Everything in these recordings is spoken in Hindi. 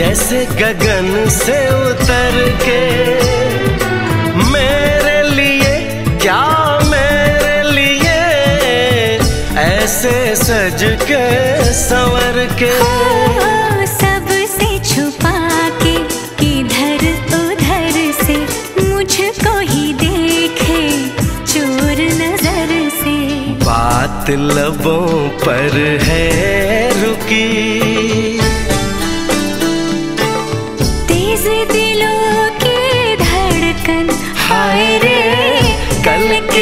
गगन से उतर के मेरे लिए क्या मेरे लिए? ऐसे सज के संवर के। सबसे छुपा के किधर उधर से मुझको ही देखे चोर नज़र से। बात लबों पर है रुकी।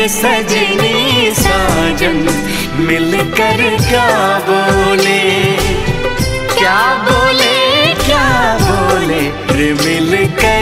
सजनी साजन मिलकर क्या बोले? क्या बोले क्या बोले? मिलकर